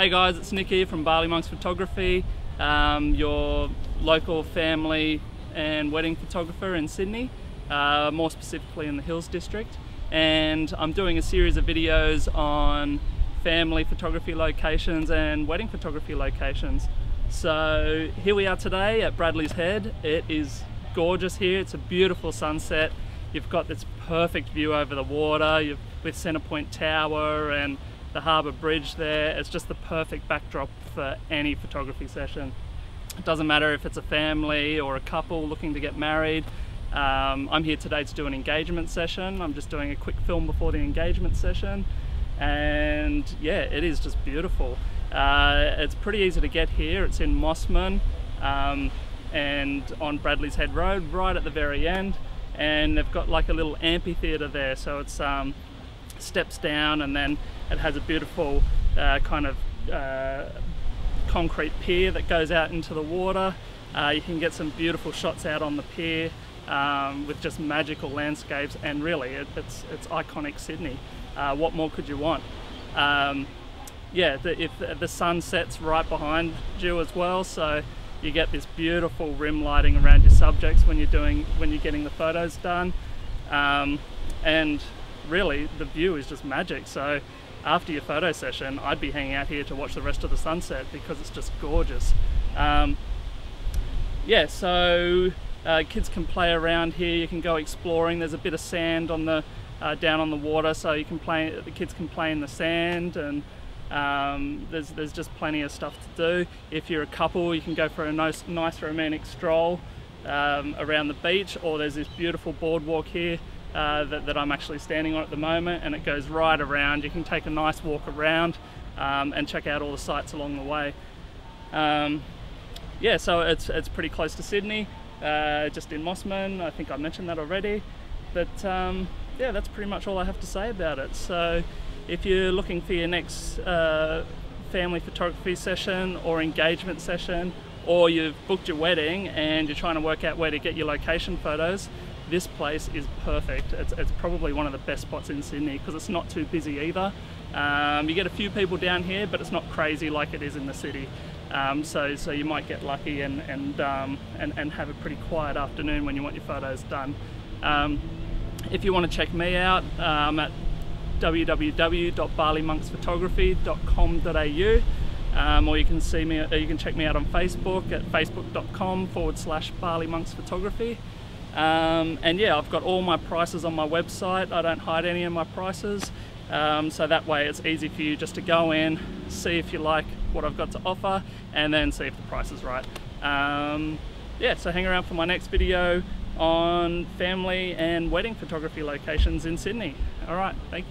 Hey guys, it's Nick here from Barley Monks Photography, um, your local family and wedding photographer in Sydney, uh, more specifically in the Hills District. And I'm doing a series of videos on family photography locations and wedding photography locations. So here we are today at Bradley's Head. It is gorgeous here. It's a beautiful sunset. You've got this perfect view over the water You've, with Centrepoint Tower and the harbour bridge there. It's just the perfect backdrop for any photography session. It doesn't matter if it's a family or a couple looking to get married. Um, I'm here today to do an engagement session. I'm just doing a quick film before the engagement session. And yeah, it is just beautiful. Uh, it's pretty easy to get here. It's in Mosman um, and on Bradley's Head Road, right at the very end. And they've got like a little amphitheatre there. So it's um, steps down and then it has a beautiful uh, kind of uh, concrete pier that goes out into the water. Uh, you can get some beautiful shots out on the pier um, with just magical landscapes and really it, it's, it's iconic Sydney. Uh, what more could you want? Um, yeah, the, if the sun sets right behind you as well, so you get this beautiful rim lighting around your subjects when you're doing when you're getting the photos done. Um, and really the view is just magic. So after your photo session, I'd be hanging out here to watch the rest of the sunset because it's just gorgeous. Um, yeah, so uh, kids can play around here. You can go exploring. There's a bit of sand on the uh, down on the water, so you can play. The kids can play in the sand, and um, there's there's just plenty of stuff to do. If you're a couple, you can go for a nice nice romantic stroll um, around the beach, or there's this beautiful boardwalk here uh, that, that, I'm actually standing on at the moment and it goes right around. You can take a nice walk around um, and check out all the sights along the way. Um, yeah, so it's, it's pretty close to Sydney, uh, just in Mosman. I think I mentioned that already. But um, yeah, that's pretty much all I have to say about it. So if you're looking for your next uh, family photography session or engagement session, or you've booked your wedding and you're trying to work out where to get your location photos, this place is perfect. It's, it's probably one of the best spots in Sydney because it's not too busy either. Um, you get a few people down here, but it's not crazy like it is in the city. Um, so, so you might get lucky and, and, um, and, and have a pretty quiet afternoon when you want your photos done. Um, if you want to check me out, I'm at www.barleymonksphotography.com.au um, or you can see me, you can check me out on Facebook at facebook.com forward slash barleymonksphotography. Um, and yeah, I've got all my prices on my website. I don't hide any of my prices. Um, so that way it's easy for you just to go in, see if you like what I've got to offer, and then see if the price is right. Um, yeah, so hang around for my next video on family and wedding photography locations in Sydney. All right, thank you.